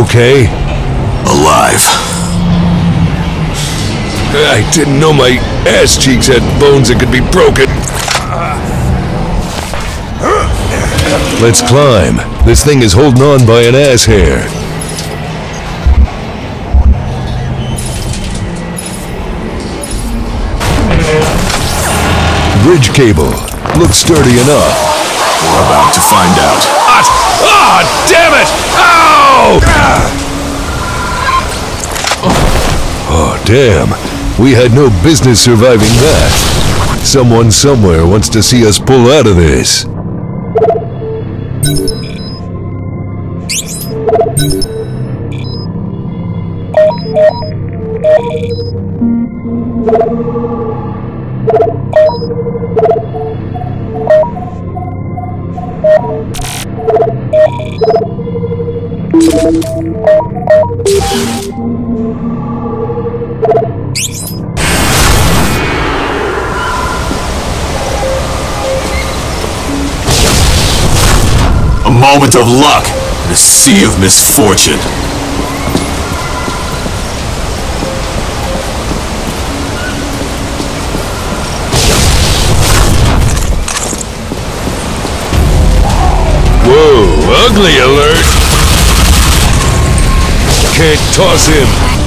Okay? Alive. I didn't know my ass cheeks had bones that could be broken. Let's climb. This thing is holding on by an ass hair. Bridge cable. Looks sturdy enough. We're about to find out. Ah! Ah! Damn it! Oh, damn. We had no business surviving that. Someone somewhere wants to see us pull out of this. A moment of luck in a sea of misfortune. Whoa, ugly alert! Can't toss him.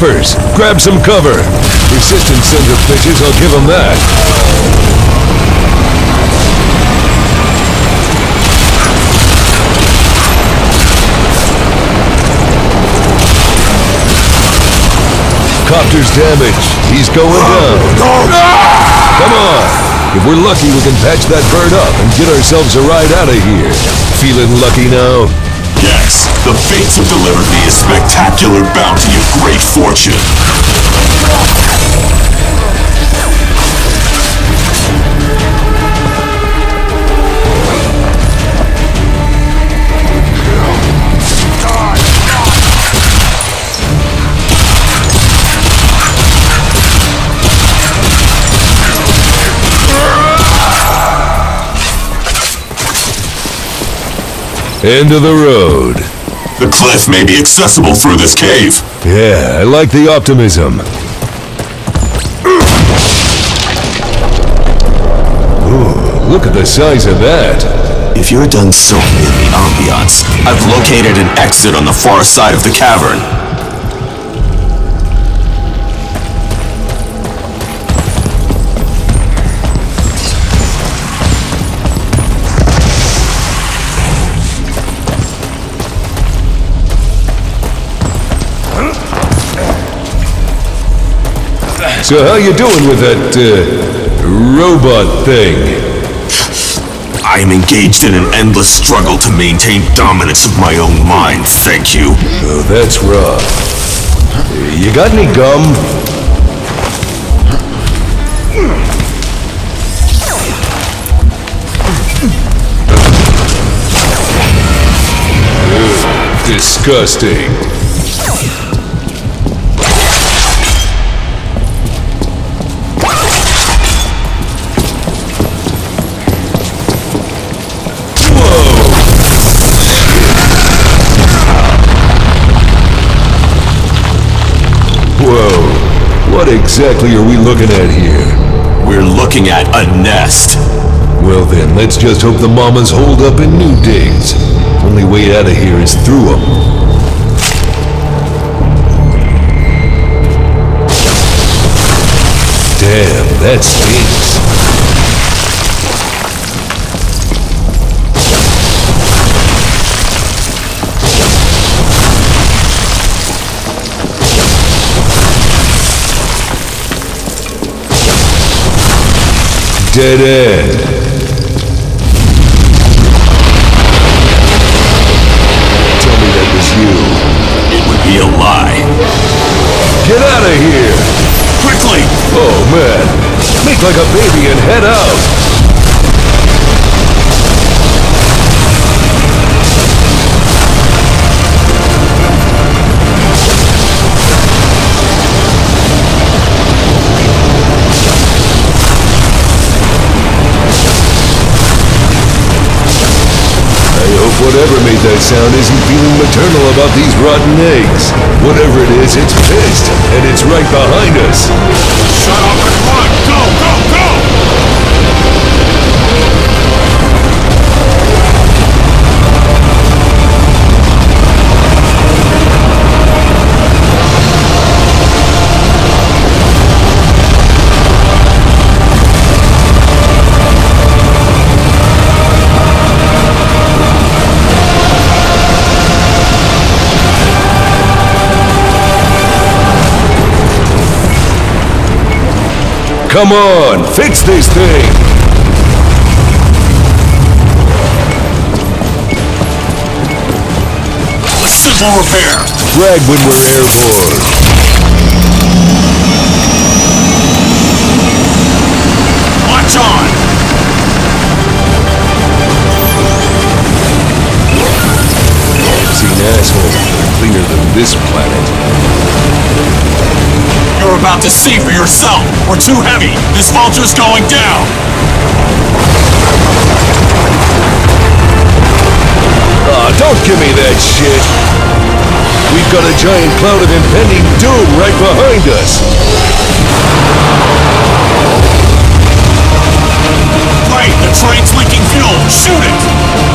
Choppers, grab some cover. Resistance center bitches, I'll give them that. Copter's damaged. He's going down. Come on. If we're lucky, we can patch that bird up and get ourselves a ride out of here. Feeling lucky now? Yes, the fates have delivered me a spectacular bounty of great fortune. End of the road. The cliff may be accessible through this cave. Yeah, I like the optimism. Ooh, look at the size of that. If you're done soaking in the ambiance, I've located an exit on the far side of the cavern. So how you doing with that, uh, robot thing? I am engaged in an endless struggle to maintain dominance of my own mind, thank you. Oh, that's rough. You got any gum? Disgusting. Exactly are we looking at here? We're looking at a nest. Well then, let's just hope the mamas hold up in new digs. Only way out of here is through them. Damn, that stinks. Dead end. Tell me that was you. It would be a lie. Get out of here! Quickly! Oh man, make like a baby and head out! That sound isn't feeling maternal about these rotten eggs. Whatever it is, it's pissed, and it's right behind us. Shut up Come on, fix this thing! A simple repair. Frag when we're airborne. About to see for yourself. We're too heavy. This vulture's going down. Ah, don't give me that shit! We've got a giant cloud of impending doom right behind us! Great, the train's leaking fuel. Shoot it!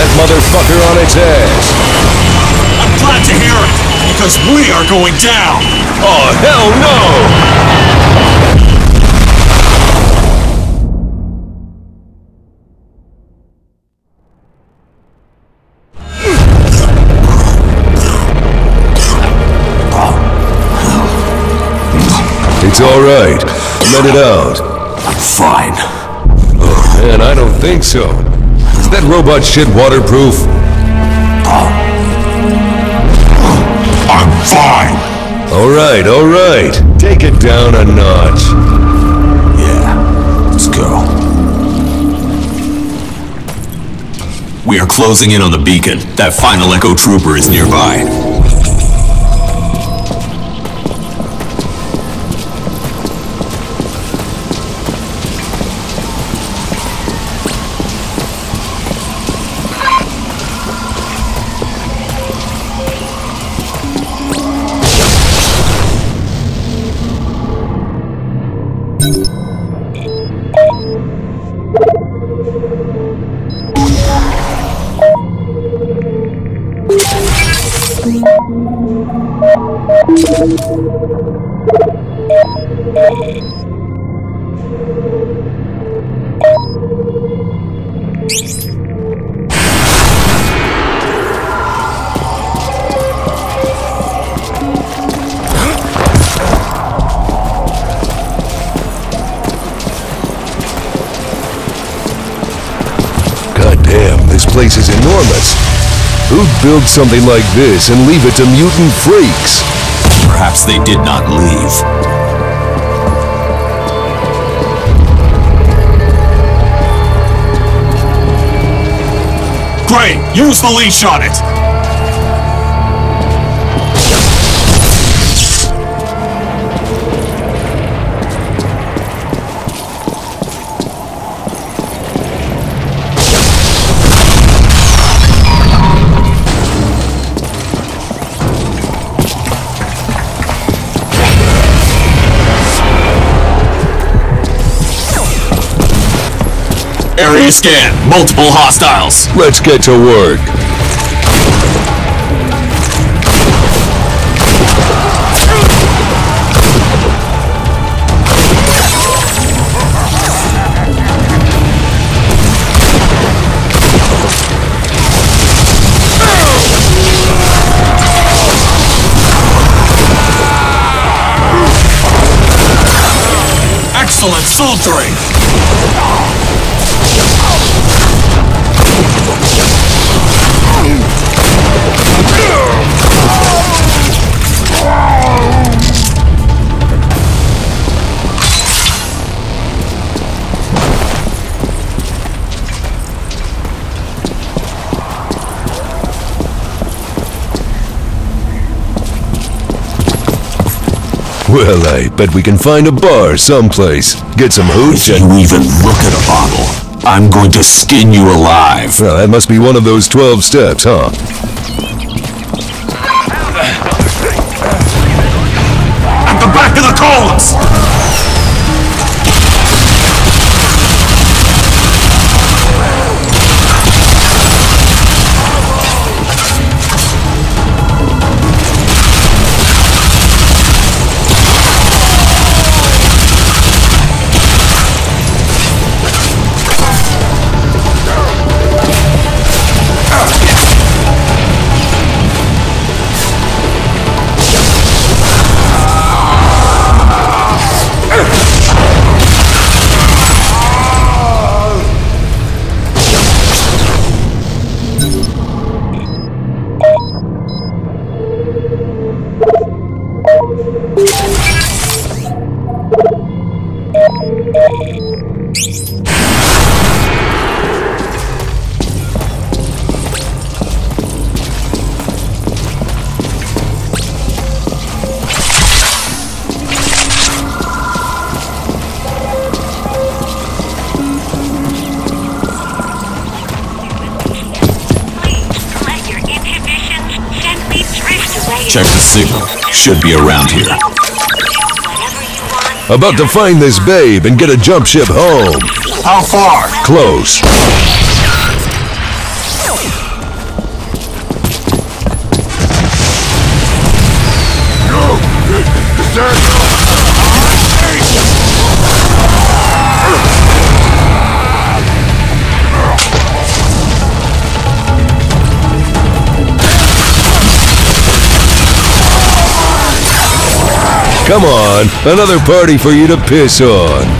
That motherfucker on its ass. I'm glad to hear it, because we are going down. Oh, hell no! It's alright. Let it out. I'm fine. Oh Man, I don't think so. That robot shit waterproof? I'm fine. Alright, alright. Take it down a notch. Yeah, let's go. We are closing in on the beacon. That final Echo Trooper is nearby. Place is enormous. Who'd build something like this and leave it to mutant freaks? Perhaps they did not leave. Great! Use the leash on it! Area scan. Multiple hostiles. Let's get to work. Excellent soldiering! I bet we can find a bar someplace. Get some hooch If and... you even look at a bottle, I'm going to skin you alive. Well, that must be one of those 12 steps, huh? Should be around here. Whatever you want. About to find this babe and get a jump ship home. How far? Close. Come on, another party for you to piss on.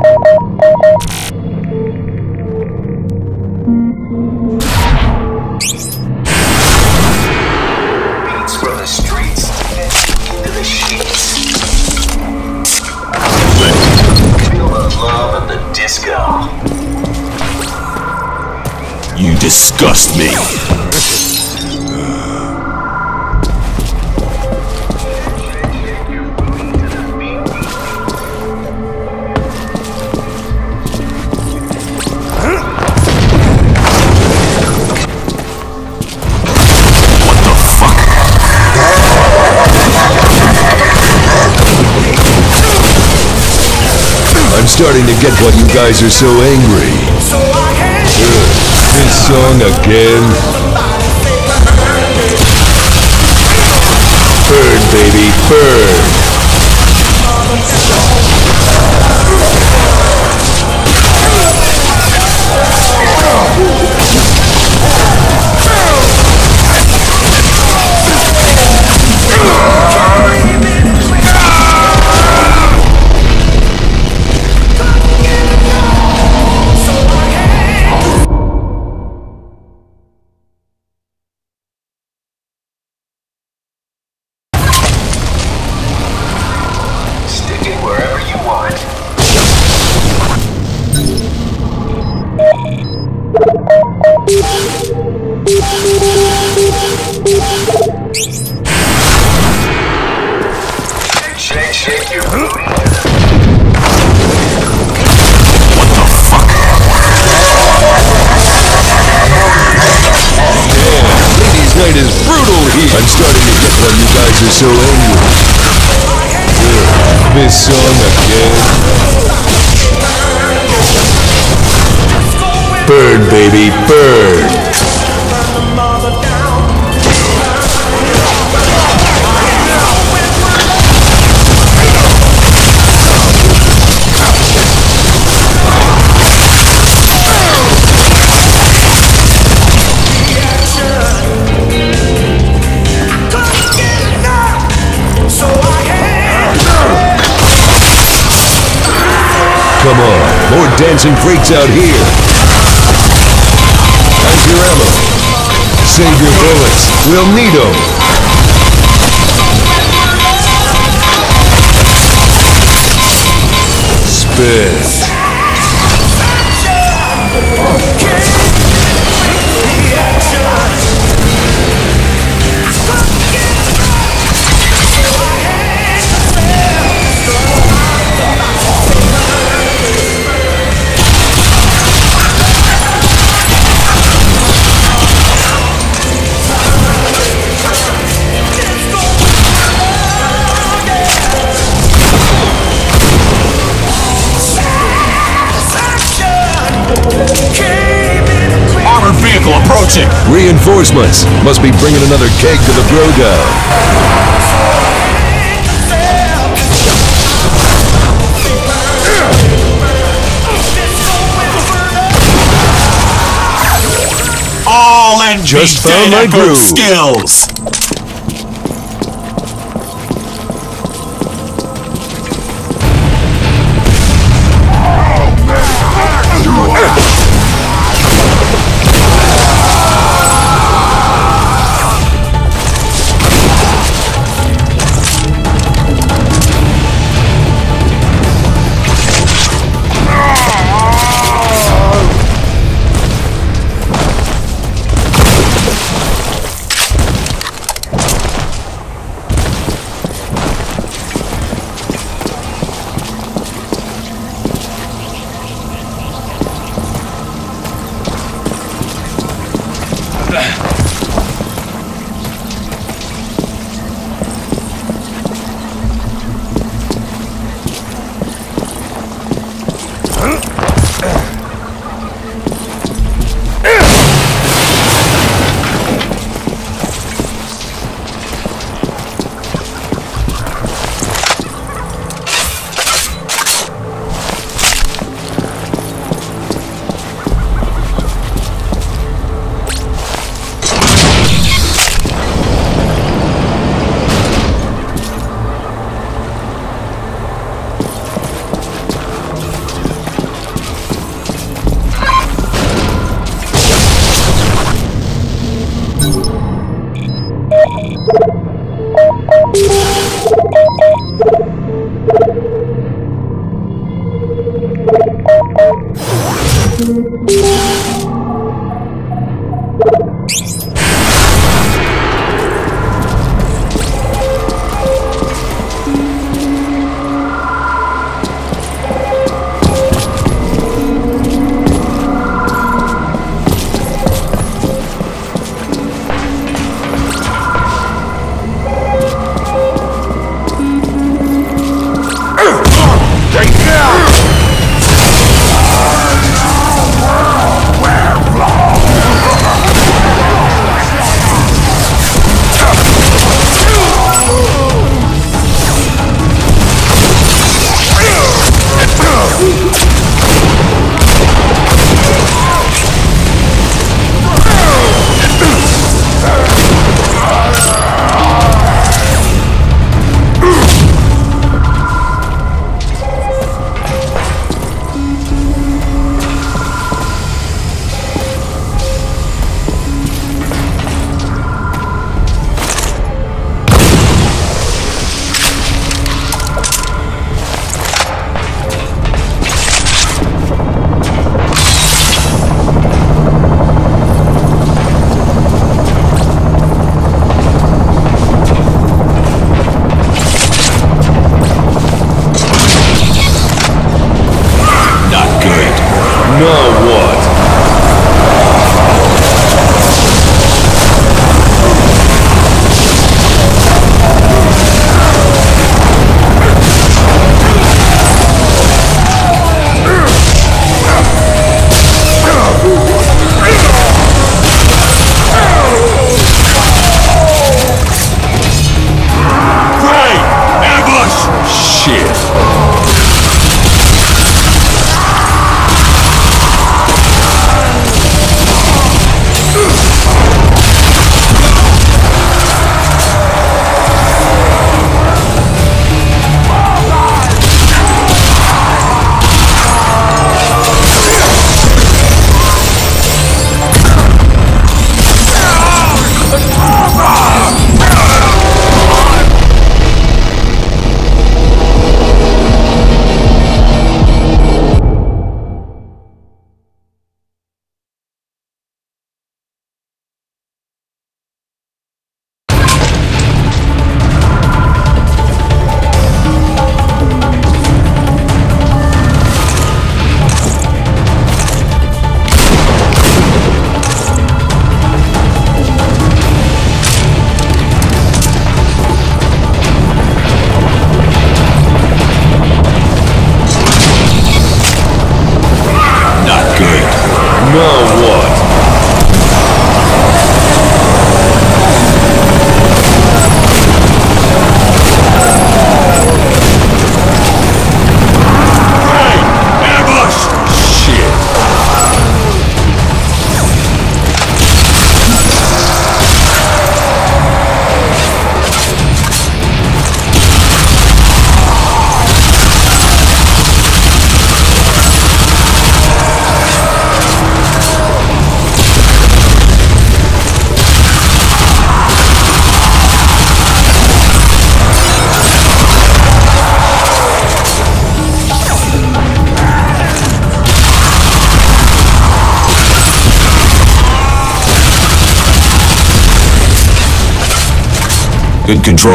disgust me. What the fuck? I'm starting to get what you guys are so angry. Ugh, this song again. Burn, baby, burn. I'm starting to get why you guys are so angry. This song again. Burn, baby, burn. Dancing freaks out here. How's your ammo? Save your bullets. We'll need them. Spit. Reinforcements. Must be bringing another keg to the and Just found my groove. skills!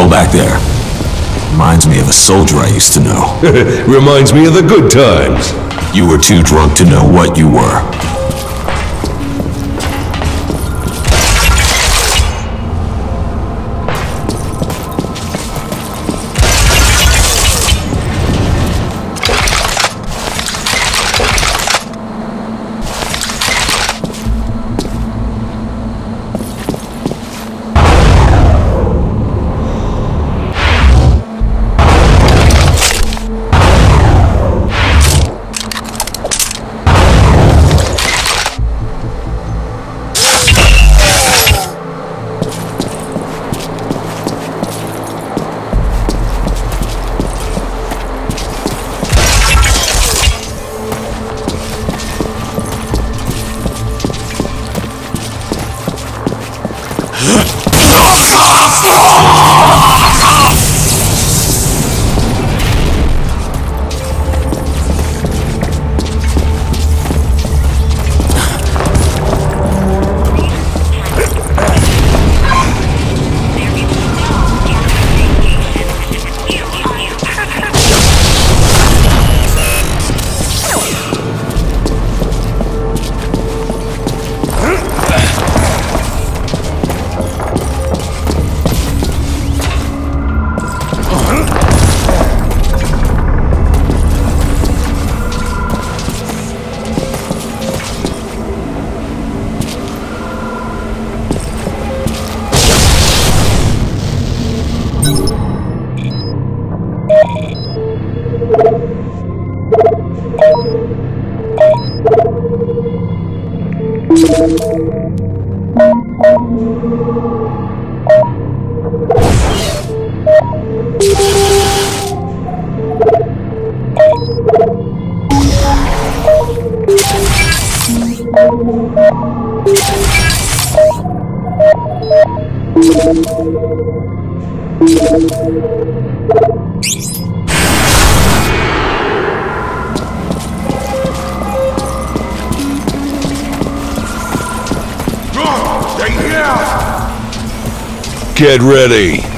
Control back there. Reminds me of a soldier I used to know. Reminds me of the good times. You were too drunk to know what you were. Get ready.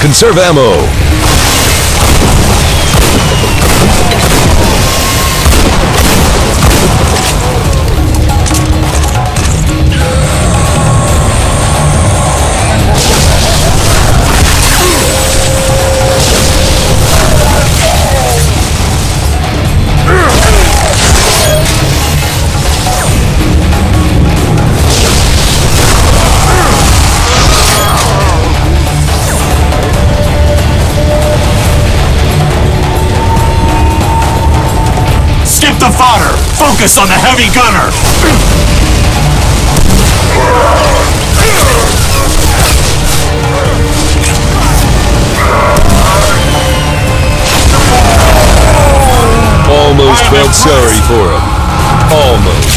Conserve ammo. Focus on the heavy gunner! Almost felt sorry for him. Almost.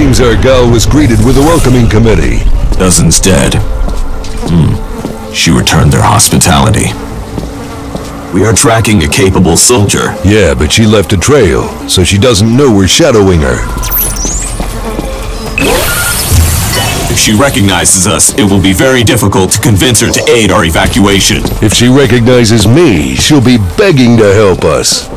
Seems our gal was greeted with a welcoming committee. Dozens dead. Hmm. She returned their hospitality. We are tracking a capable soldier. Yeah, but she left a trail, so she doesn't know we're shadowing her. If she recognizes us, it will be very difficult to convince her to aid our evacuation. If she recognizes me, she'll be begging to help us.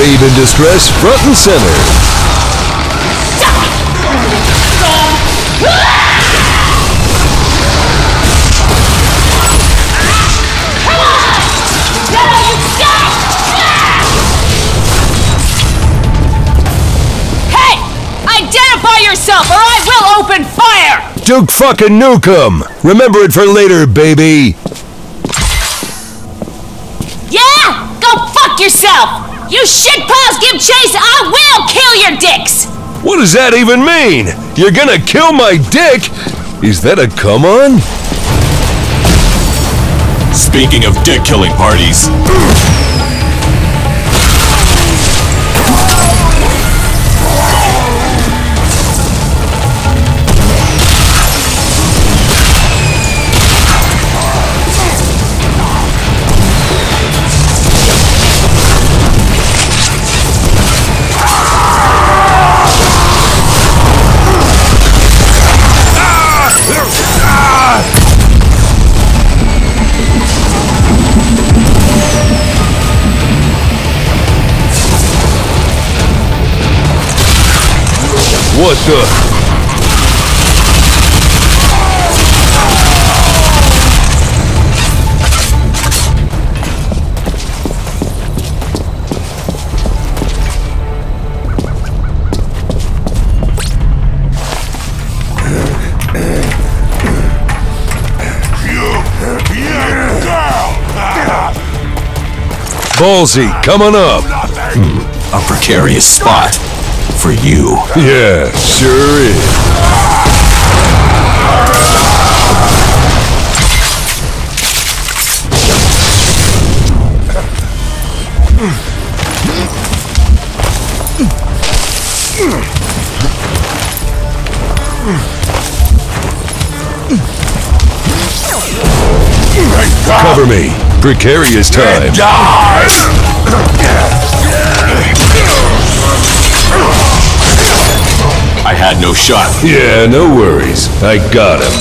Babe in distress, front and center. Get all you got! Hey! Identify yourself or I will open fire! Duke fucking Nukem! Remember it for later, baby! Chase, I will kill your dicks! What does that even mean? You're gonna kill my dick? Is that a come on? Speaking of dick killing parties, What the? Ballsy, coming up. Hmm, A precarious spot. For you. Yeah, sure is. Cover me. Precarious time. I had no shot. Yeah, no worries. I got him.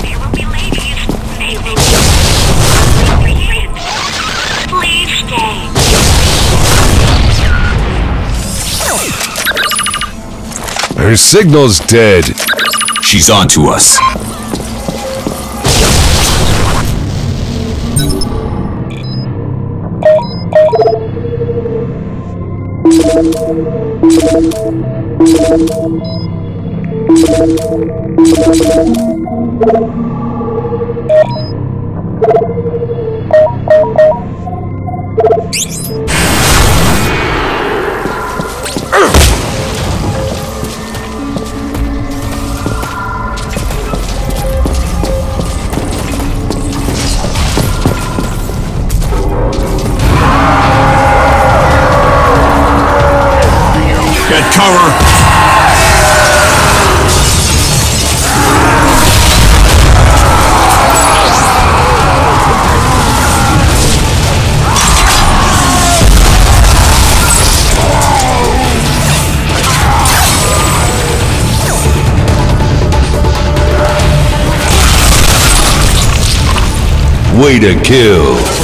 There will be ladies. They will Please stay. Her signal's dead. She's on to us. Get Way to kill.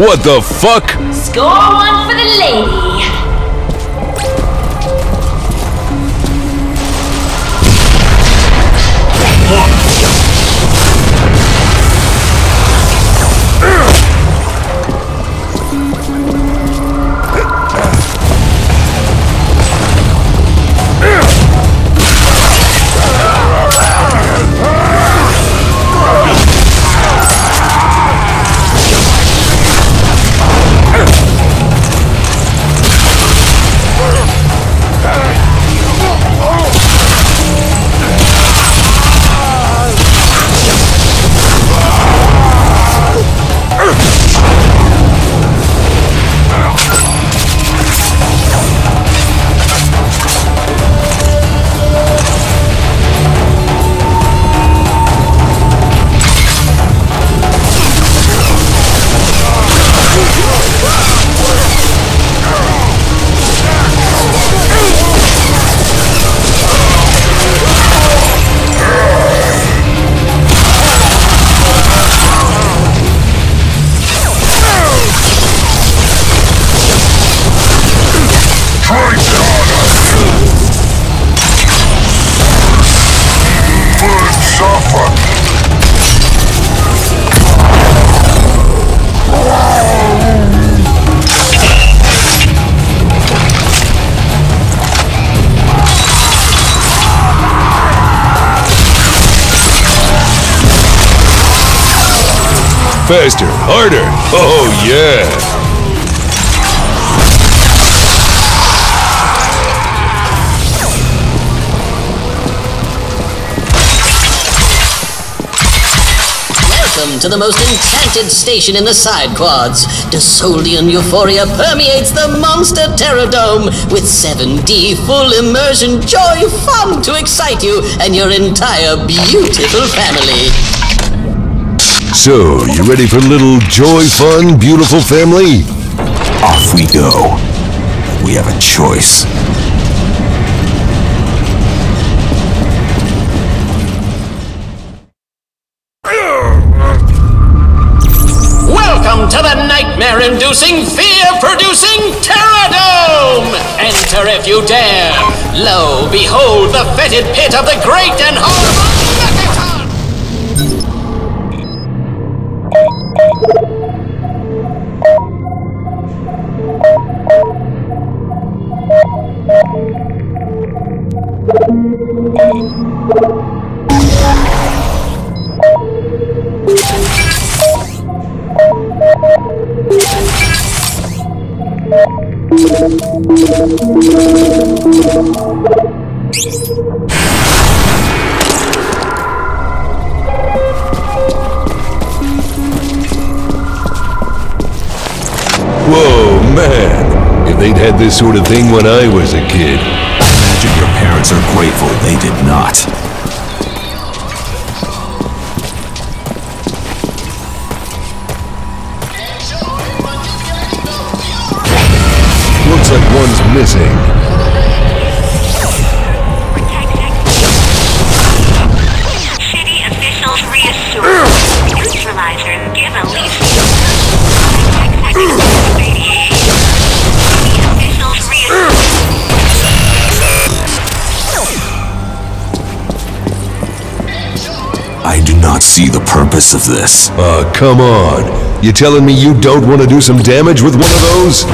What the fuck? Score one for the lady. Faster, harder. Oh, yeah. Welcome to the most enchanted station in the side quads. Desoldian euphoria permeates the monster Terrordome with 7D full immersion joy fun to excite you and your entire beautiful family. So, you ready for little joy, fun, beautiful family? Off we go. We have a choice. Welcome to the nightmare-inducing, fear-producing Terradome! Enter if you dare! Lo, behold the fetid pit of the great and horrible Whoa, man. If they'd had this sort of thing when I was a kid. Parents are grateful they did not. Looks like one's missing. Purpose of this. Aw, come on. You telling me you don't want to do some damage with one of those?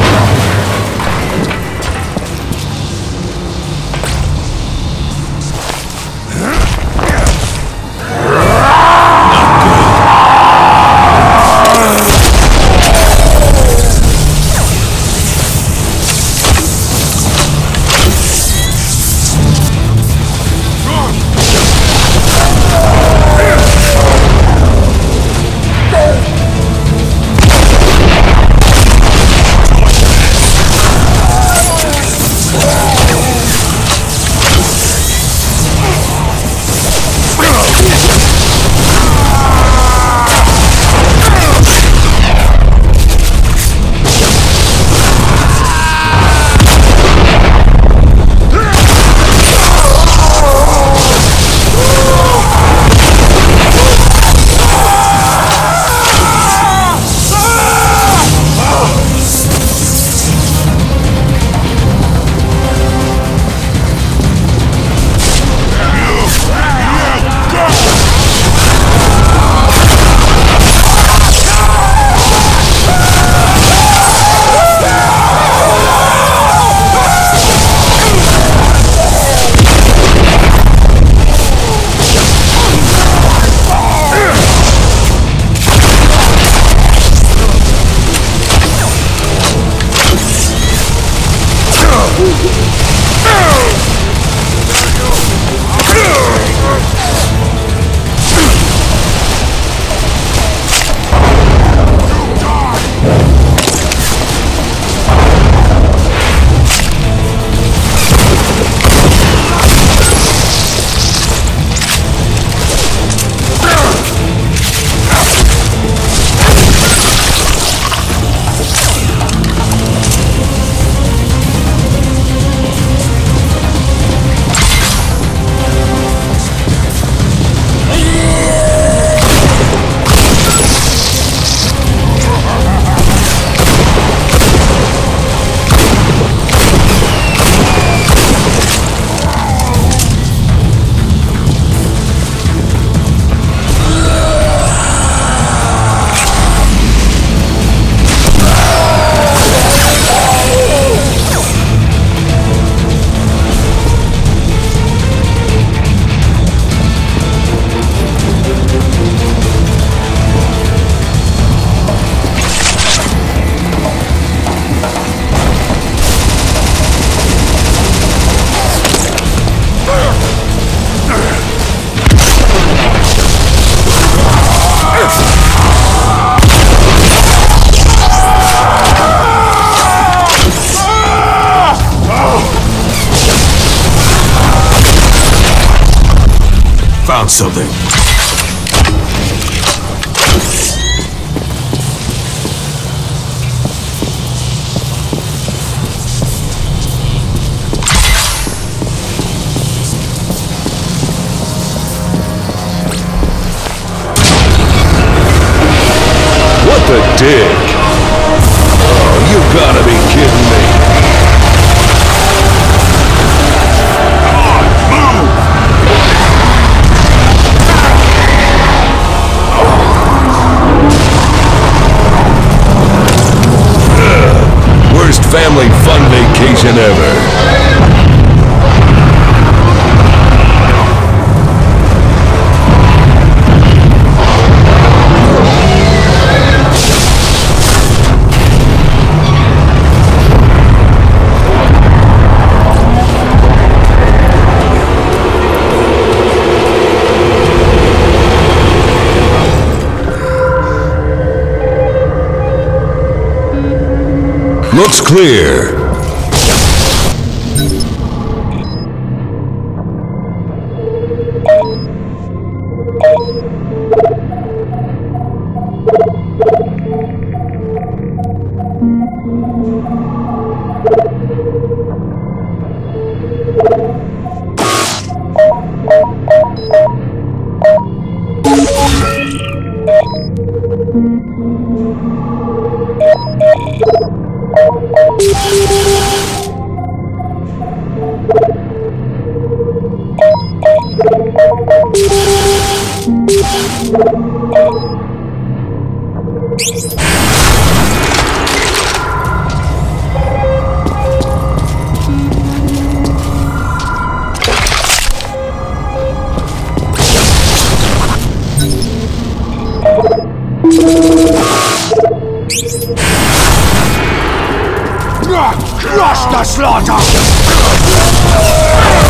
Crush the slaughter!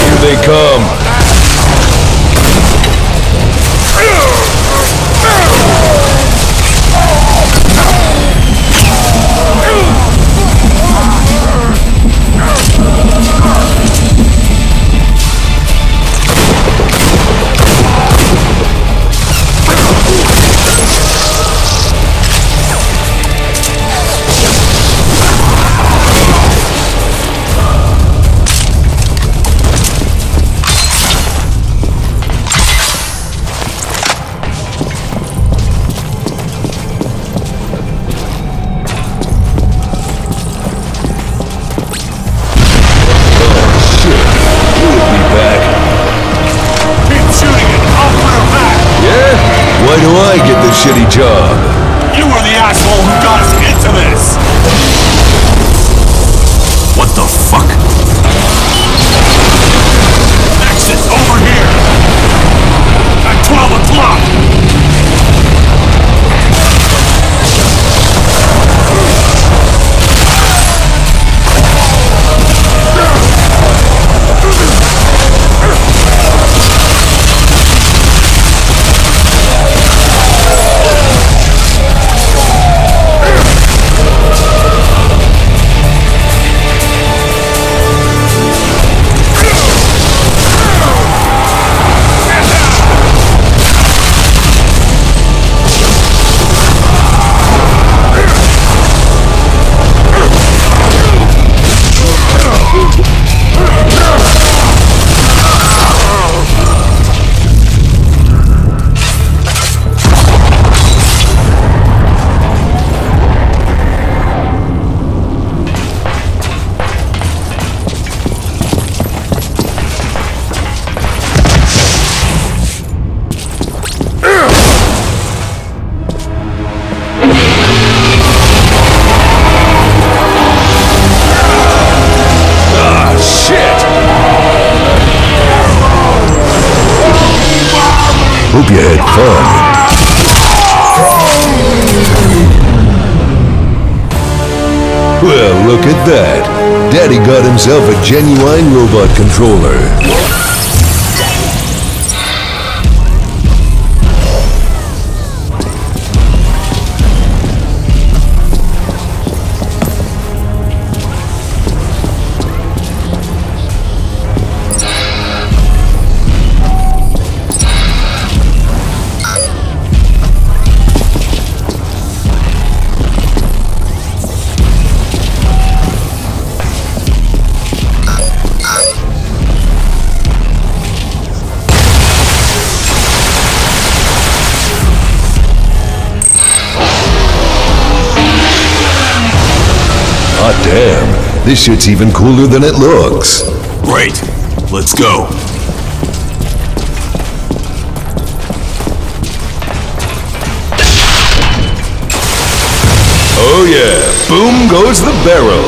Here they come. This shit's even cooler than it looks. Great. Let's go. Oh yeah, boom goes the barrel.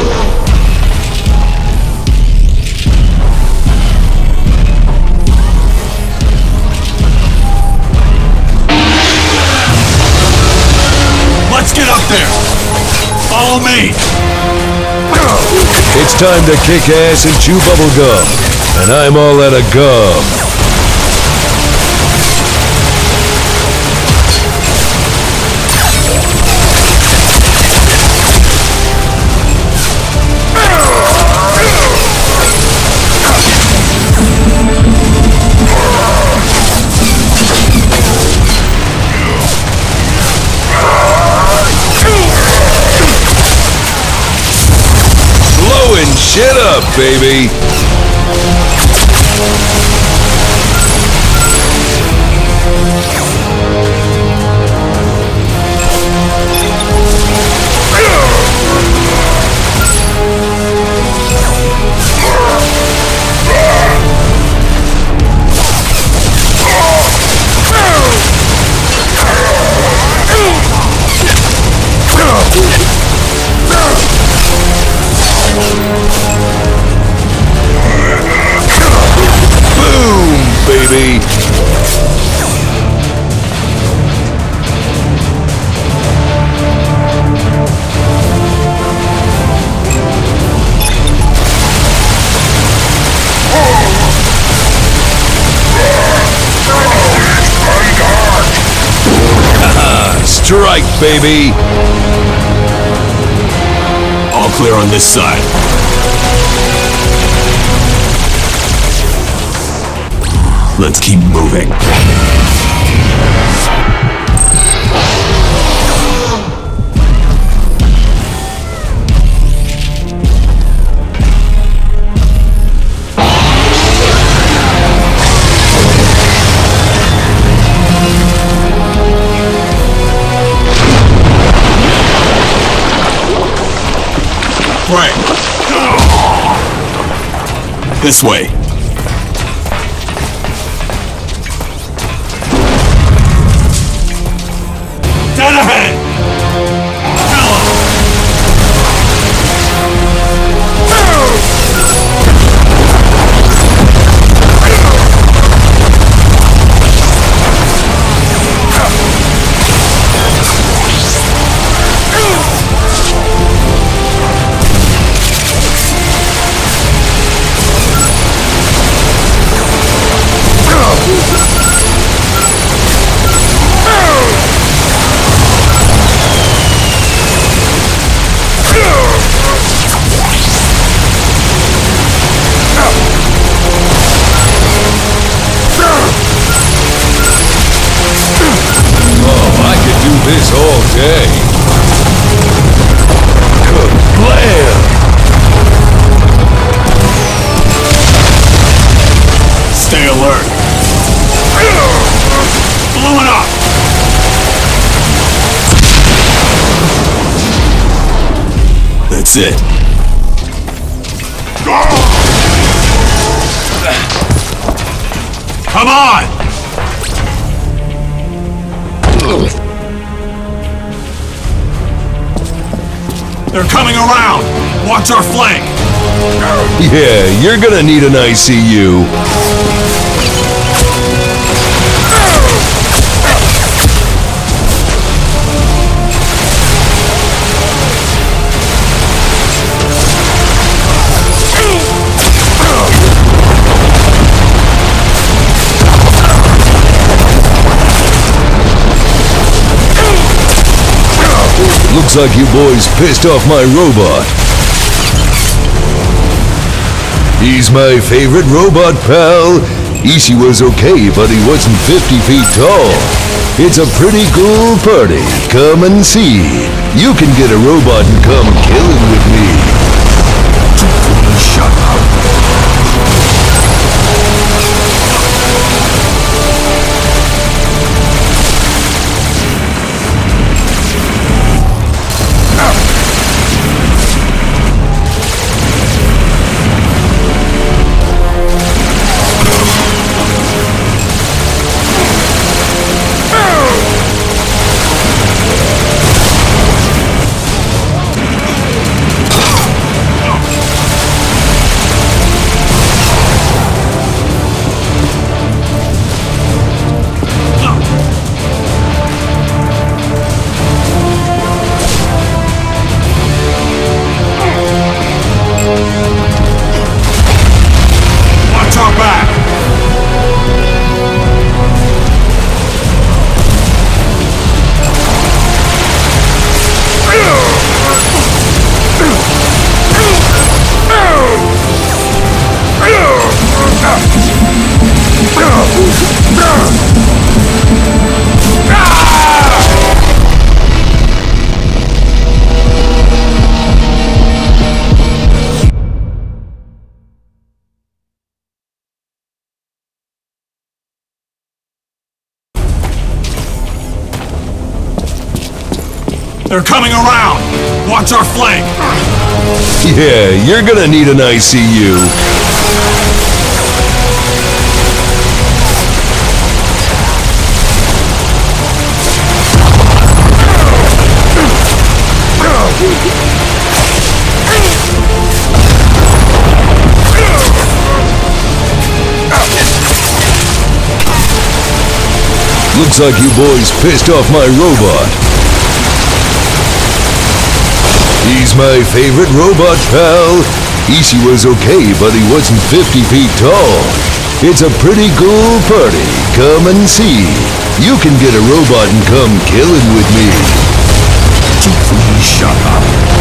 Let's get up there! Follow me! It's time to kick ass and chew bubble gum. And I'm all out of gum. Shit up, baby. Baby. All clear on this side. Let's keep moving. Right. This way. That's it. Come on! They're coming around! Watch our flank! Yeah, you're gonna need an ICU. Looks like you boys pissed off my robot. He's my favorite robot pal. Ishi was okay, but he wasn't 50 feet tall. It's a pretty cool party. Come and see. You can get a robot and come killing with me. Yeah, you're gonna need an ICU. Looks like you boys pissed off my robot. He's my favorite robot pal. Ishi was okay, but he wasn't 50 feet tall. It's a pretty cool party. Come and see. You can get a robot and come kill it with me. Shut up?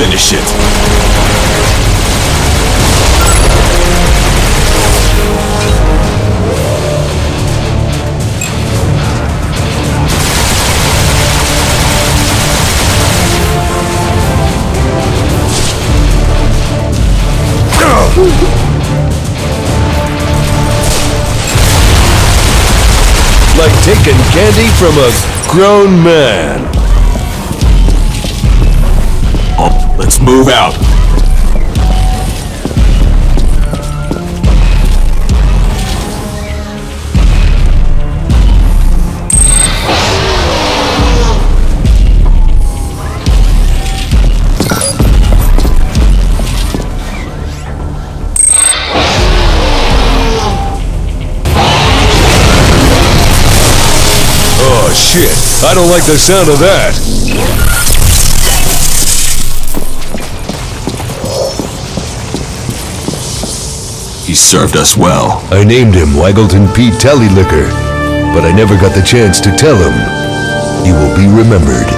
Finish it. Like taking candy from a grown man. Let's move out. Oh shit! I don't like the sound of that! He served us well. I named him Waggleton Pete Tallylicker, but I never got the chance to tell him. He will be remembered.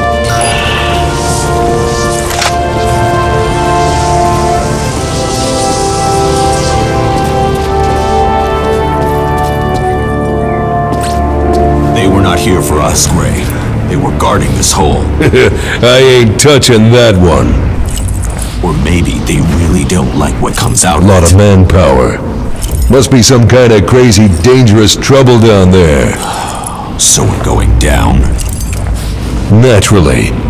They were not here for us, Gray. They were guarding this hole. I ain't touching that one. Or maybe they really don't like what comes out A lot of manpower. Must be some kind of crazy, dangerous trouble down there. So we're going down. Naturally.